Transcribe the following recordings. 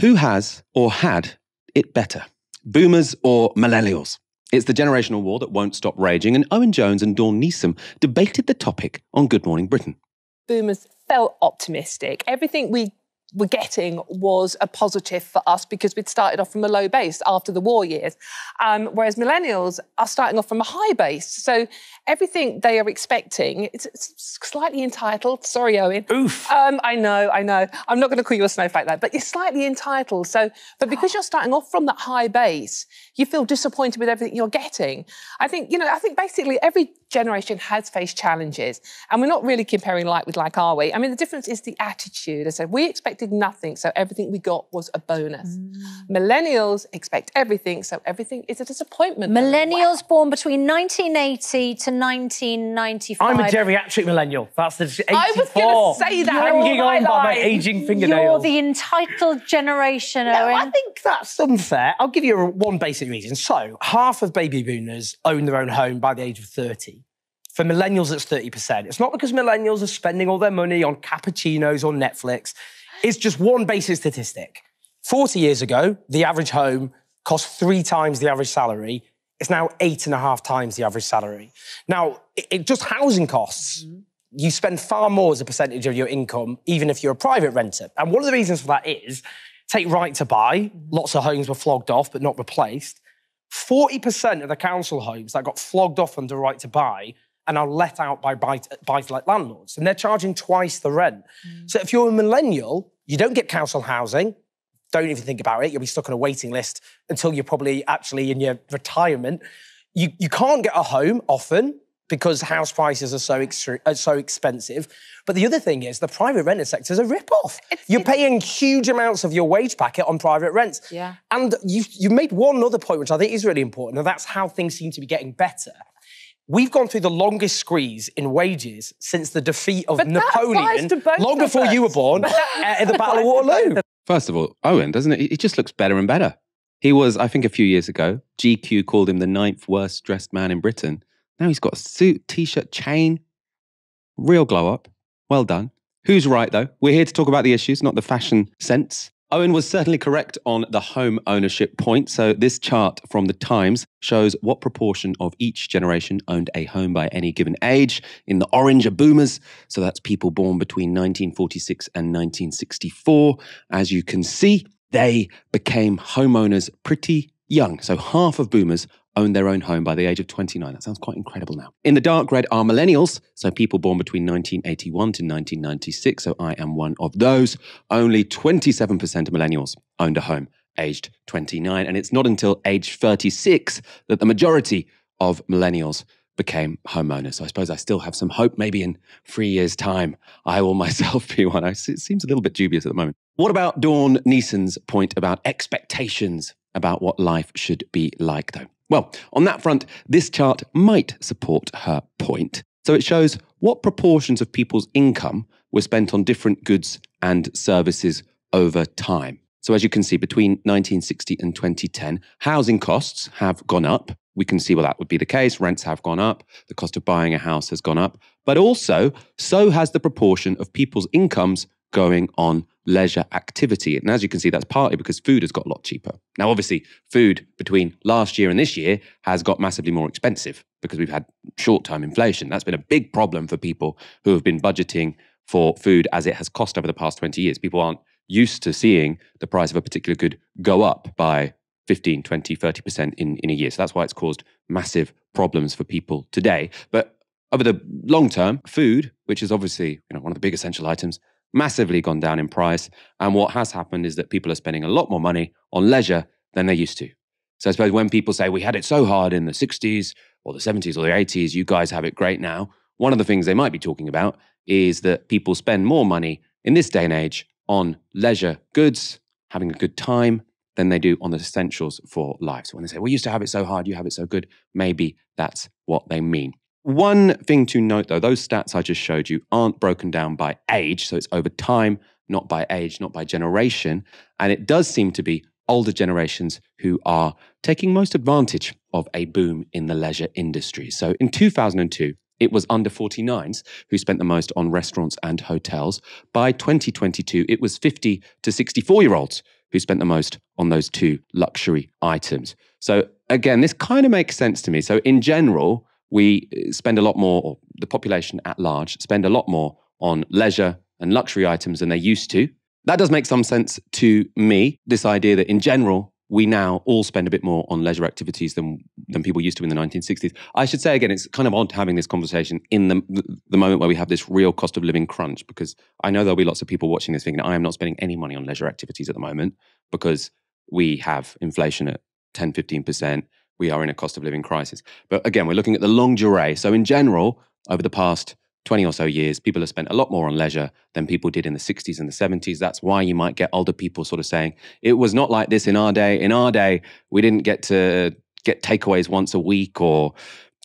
Who has or had it better? Boomers or millennials? It's the generational war that won't stop raging, and Owen Jones and Dawn Neesom debated the topic on Good Morning Britain. Boomers felt optimistic. Everything we were getting was a positive for us because we'd started off from a low base after the war years. Um, whereas millennials are starting off from a high base. So everything they are expecting, it's, it's slightly entitled. Sorry, Owen. Oof. Um, I know, I know. I'm not going to call you a snowflake like that, but you're slightly entitled. So, but because you're starting off from that high base, you feel disappointed with everything you're getting. I think, you know, I think basically every generation has faced challenges and we're not really comparing like with like, are we? I mean, the difference is the attitude. I said, we expected nothing, so everything we got was a bonus. Mm. Millennials expect everything, so everything is a disappointment. Millennials wow. born between 1980 to 1995. I'm a geriatric millennial. That's the 84. I was going to say that. Hanging on by my aging fingernails. You're the entitled generation, no, Owen. I think that's unfair. I'll give you one basic reason. So, half of baby boomers own their own home by the age of 30. For millennials, it's 30%. It's not because millennials are spending all their money on cappuccinos or Netflix. It's just one basic statistic. 40 years ago, the average home cost three times the average salary. It's now eight and a half times the average salary. Now, it, it just housing costs. Mm-hmm. You spend far more as a percentage of your income, even if you're a private renter. And one of the reasons for that is take right to buy. Mm-hmm. Lots of homes were flogged off, but not replaced. 40% of the council homes that got flogged off under right to buy and are let out by buy-to-let landlords, and they're charging twice the rent. Mm. So if you're a millennial, you don't get council housing. Don't even think about it. You'll be stuck on a waiting list until you're probably actually in your retirement. You, you can't get a home often because house prices are so, extre- are so expensive. But the other thing is the private rented sector is a rip-off. It's, You're it's... paying huge amounts of your wage packet on private rents. Yeah. And you you made one other point, which I think is really important, and that's how things seem to be getting better. We've gone through the longest squeeze in wages since the defeat of but Napoleon, long before us. you were born, uh, at the Battle of Waterloo. First of all, Owen, doesn't it? It just looks better and better. He was, I think, a few years ago, GQ called him the ninth worst dressed man in Britain. Now he's got a suit, t shirt, chain, real glow up. Well done. Who's right, though? We're here to talk about the issues, not the fashion sense. Owen was certainly correct on the home ownership point. So, this chart from the Times shows what proportion of each generation owned a home by any given age. In the orange are boomers, so that's people born between 1946 and 1964. As you can see, they became homeowners pretty young. So, half of boomers owned their own home by the age of 29. That sounds quite incredible now. In the dark red are millennials, so people born between 1981 to 1996. So I am one of those. Only 27% of millennials owned a home aged 29. And it's not until age 36 that the majority of millennials became homeowners. So I suppose I still have some hope. Maybe in three years' time, I will myself be one. It seems a little bit dubious at the moment. What about Dawn Neesom's point about expectations about what life should be like, though? Well, on that front, this chart might support her point. So it shows what proportions of people's income were spent on different goods and services over time. So, as you can see, between 1960 and 2010, housing costs have gone up. We can see well that would be the case. Rents have gone up. The cost of buying a house has gone up. But also, so has the proportion of people's incomes going on leisure activity. And as you can see, that's partly because food has got a lot cheaper. Now, obviously, food between last year and this year has got massively more expensive because we've had short term inflation. That's been a big problem for people who have been budgeting for food as it has cost over the past 20 years. People aren't used to seeing the price of a particular good go up by 15, 20, 30% in, in a year. So that's why it's caused massive problems for people today. But over the long term, food, which is obviously you know, one of the big essential items, massively gone down in price. And what has happened is that people are spending a lot more money on leisure than they used to. So I suppose when people say we had it so hard in the 60s or the 70s or the 80s, you guys have it great now, one of the things they might be talking about is that people spend more money in this day and age on leisure goods, having a good time, than they do on the essentials for life. So when they say, we used to have it so hard, you have it so good, maybe that's what they mean. One thing to note though, those stats I just showed you aren't broken down by age. So it's over time, not by age, not by generation. And it does seem to be older generations who are taking most advantage of a boom in the leisure industry. So in 2002, it was under 49s who spent the most on restaurants and hotels. By 2022, it was 50 to 64 year olds who spent the most on those two luxury items. So, again, this kind of makes sense to me. So, in general, we uh, spend a lot more, or the population at large spend a lot more on leisure and luxury items than they used to. That does make some sense to me. This idea that in general, we now all spend a bit more on leisure activities than than people used to in the 1960s. I should say again, it's kind of odd having this conversation in the the moment where we have this real cost of living crunch, because I know there'll be lots of people watching this thinking I am not spending any money on leisure activities at the moment because we have inflation at 10, 15 percent. We are in a cost of living crisis. But again, we're looking at the longue durée. So in general, over the past 20 or so years, people have spent a lot more on leisure than people did in the 60s and the 70s. That's why you might get older people sort of saying, it was not like this in our day. In our day, we didn't get to get takeaways once a week or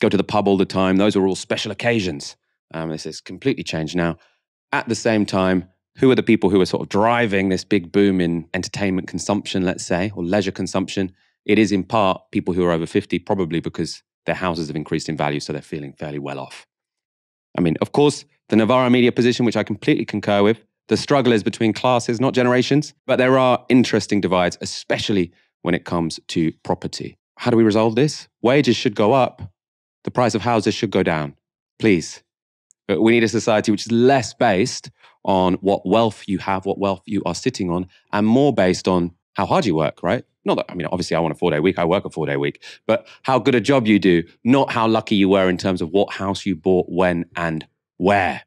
go to the pub all the time. Those were all special occasions. Um, this has completely changed now. At the same time, who are the people who are sort of driving this big boom in entertainment consumption, let's say, or leisure consumption? It is in part people who are over 50, probably because their houses have increased in value, so they're feeling fairly well off. I mean, of course, the Novara media position, which I completely concur with, the struggle is between classes, not generations, but there are interesting divides, especially when it comes to property. How do we resolve this? Wages should go up, the price of houses should go down. Please. But we need a society which is less based on what wealth you have, what wealth you are sitting on, and more based on how hard you work, right? Not that, I mean, obviously, I want a four day week. I work a four day week, but how good a job you do, not how lucky you were in terms of what house you bought, when, and where.